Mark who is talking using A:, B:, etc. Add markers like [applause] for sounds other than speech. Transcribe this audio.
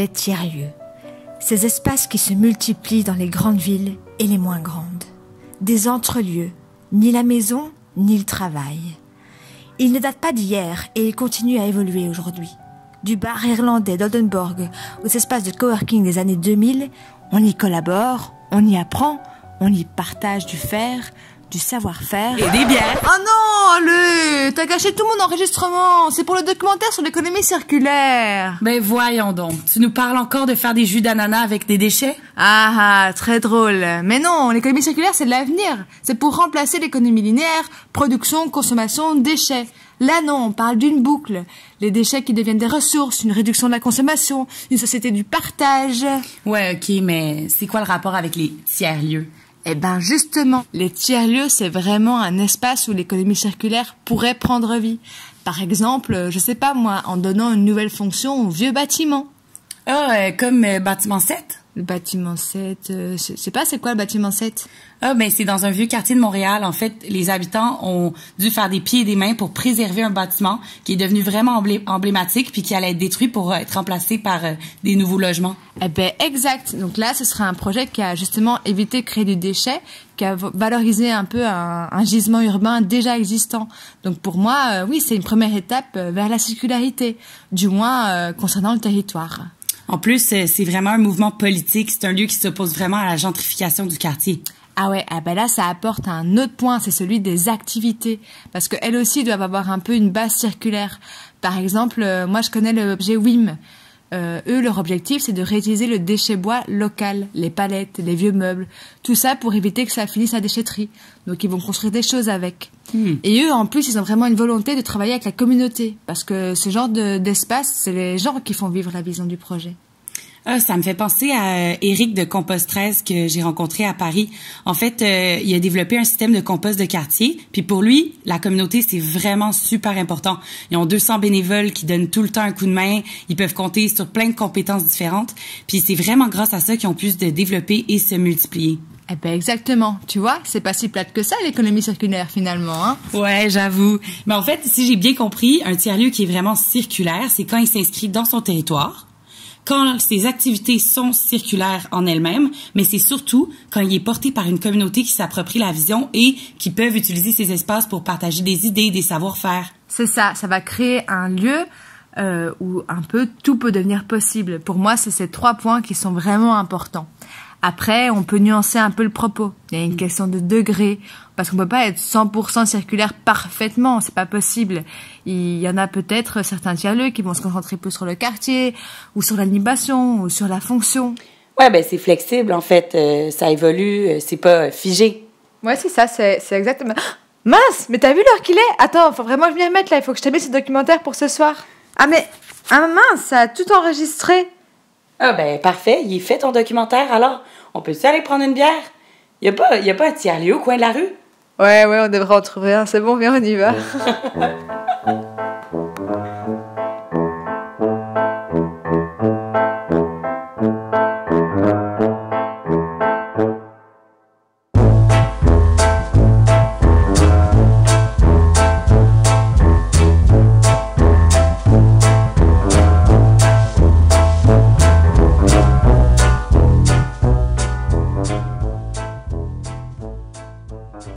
A: les tiers-lieux. Ces espaces qui se multiplient dans les grandes villes et les moins grandes. Des entre-lieux, ni la maison, ni le travail. Ils ne datent pas d'hier et ils continuent à évoluer aujourd'hui. Du bar irlandais d'Oldenburg aux espaces de coworking des années 2000, on y collabore, on y apprend, on y partage du faire, du savoir-faire.
B: Et des bières.
C: Oh non, allez, t'as gâché tout mon enregistrement. C'est pour le documentaire sur l'économie circulaire.
B: Ben voyons donc, tu nous parles encore de faire des jus d'ananas avec des déchets?
C: Ah ah, très drôle. Mais non, l'économie circulaire, c'est de l'avenir. C'est pour remplacer l'économie linéaire, production, consommation, déchets. Là non, on parle d'une boucle. Les déchets qui deviennent des ressources, une réduction de la consommation, une société du partage.
B: Ouais, ok, mais c'est quoi le rapport avec les tiers-lieux?
C: Eh ben justement, les tiers-lieux, c'est vraiment un espace où l'économie circulaire pourrait prendre vie. Par exemple, je sais pas moi, en donnant une nouvelle fonction au vieux bâtiment.
B: Ah, euh, comme euh, bâtiment 7
C: Le bâtiment 7, euh, je sais pas c'est quoi le bâtiment 7
B: Ah, ben c'est dans un vieux quartier de Montréal. En fait, les habitants ont dû faire des pieds et des mains pour préserver un bâtiment qui est devenu vraiment emblé- emblématique puis qui allait être détruit pour euh, être remplacé par euh, des nouveaux logements.
C: Eh ben exact. Donc là, ce sera un projet qui a justement évité de créer du déchet, qui a valorisé un peu un, un gisement urbain déjà existant. Donc pour moi, euh, oui, c'est une première étape vers la circularité, du moins euh, concernant le territoire.
B: En plus, euh, c'est vraiment un mouvement politique. C'est un lieu qui s'oppose vraiment à la gentrification du quartier.
C: Ah ouais, ah ben là, ça apporte un autre point, c'est celui des activités. Parce qu'elles aussi doivent avoir un peu une base circulaire. Par exemple, euh, moi, je connais l'objet WIM. Euh, eux, leur objectif, c'est de réutiliser le déchet bois local, les palettes, les vieux meubles, tout ça pour éviter que ça finisse à la déchetterie. Donc, ils vont construire des choses avec. Et eux, en plus, ils ont vraiment une volonté de travailler avec la communauté, parce que ce genre de- d'espace, c'est les gens qui font vivre la vision du projet.
B: Ah, ça me fait penser à euh, Eric de Compost 13 que j'ai rencontré à Paris. En fait, euh, il a développé un système de compost de quartier. Puis pour lui, la communauté, c'est vraiment super important. Ils ont 200 bénévoles qui donnent tout le temps un coup de main. Ils peuvent compter sur plein de compétences différentes. Puis c'est vraiment grâce à ça qu'ils ont pu se développer et se multiplier.
C: Eh ben exactement, tu vois, c'est pas si plate que ça l'économie circulaire finalement, hein.
B: Ouais, j'avoue. Mais en fait, si j'ai bien compris, un tiers-lieu qui est vraiment circulaire, c'est quand il s'inscrit dans son territoire, quand ses activités sont circulaires en elles-mêmes, mais c'est surtout quand il est porté par une communauté qui s'approprie la vision et qui peuvent utiliser ces espaces pour partager des idées, des savoir-faire.
C: C'est ça, ça va créer un lieu euh, où un peu tout peut devenir possible. Pour moi, c'est ces trois points qui sont vraiment importants. Après, on peut nuancer un peu le propos. Il y a une question de degré, parce qu'on peut pas être 100% circulaire parfaitement, c'est pas possible. Il y en a peut-être certains tiers-lieux qui vont se concentrer plus sur le quartier, ou sur l'animation, ou sur la fonction.
D: Ouais, ben c'est flexible en fait, Euh, ça évolue, euh, c'est pas euh, figé.
C: Ouais, c'est ça, c'est c'est exactement... [gasps] Mince, mais t'as vu l'heure qu'il est? Attends, faut vraiment que je m'y remette là, il faut que je t'amène ce documentaire pour ce soir. Ah mais... Ah mince, ça a tout enregistré.
D: Ah ben parfait, il est fait ton documentaire alors. On peut-tu aller prendre une bière? Y a pas, y a pas un tiers-lieu au coin de la rue?
C: Ouais, ouais, on devrait en trouver un, c'est bon, viens, on y va. [laughs]